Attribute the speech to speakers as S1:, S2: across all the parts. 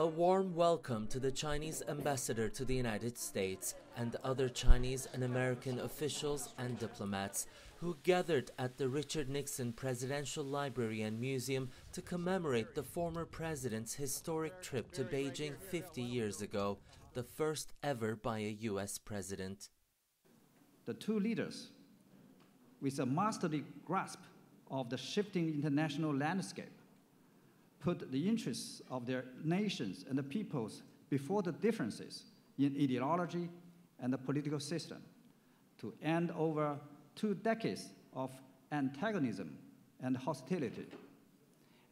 S1: A warm welcome to the Chinese ambassador to the United States and other Chinese and American officials and diplomats who gathered at the Richard Nixon Presidential Library and Museum to commemorate the former president's historic trip to Beijing 50 years ago, the first ever by a U.S. president.
S2: The two leaders, with a masterly grasp of the shifting international landscape, put the interests of their nations and the peoples before the differences in ideology and the political system to end over two decades of antagonism and hostility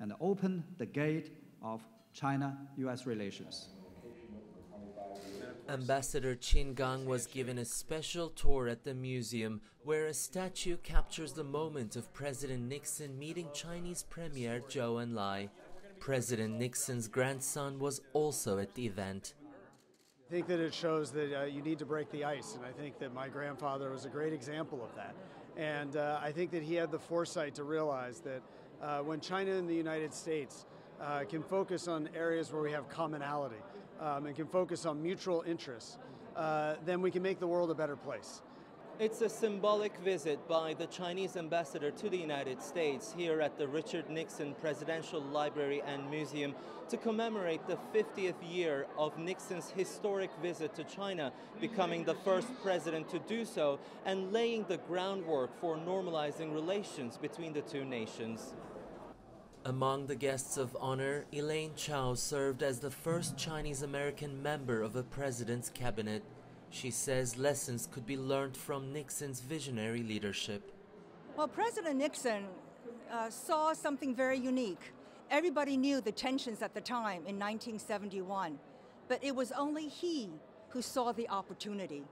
S2: and open the gate of China US relations.
S1: Ambassador Qin Gang was given a special tour at the museum where a statue captures the moment of President Nixon meeting Chinese Premier Zhou Enlai. President Nixon's grandson was also at the event.
S3: I think that it shows that uh, you need to break the ice, and I think that my grandfather was a great example of that. And uh, I think that he had the foresight to realize that uh, when China and the United States uh, can focus on areas where we have commonality um, and can focus on mutual interests, uh, then we can make the world a better place.
S1: It's a symbolic visit by the Chinese ambassador to the United States here at the Richard Nixon Presidential Library and Museum to commemorate the 50th year of Nixon's historic visit to China, becoming the first president to do so and laying the groundwork for normalizing relations between the two nations. Among the guests of honor, Elaine Chao served as the first Chinese American member of a president's cabinet. She says lessons could be learned from Nixon's visionary leadership.
S4: Well, President Nixon uh, saw something very unique. Everybody knew the tensions at the time in 1971, but it was only he who saw the opportunity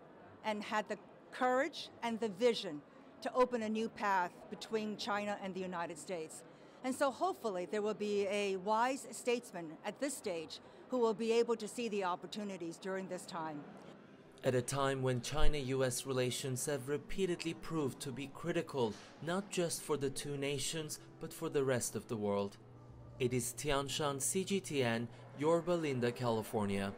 S4: and had the courage and the vision to open a new path between China and the United States. And so hopefully there will be a wise statesman at this stage who will be able to see the opportunities during this time.
S1: At a time when China US relations have repeatedly proved to be critical, not just for the two nations, but for the rest of the world. Ediz Tiyanşan CGTN, Yorba Linda, California.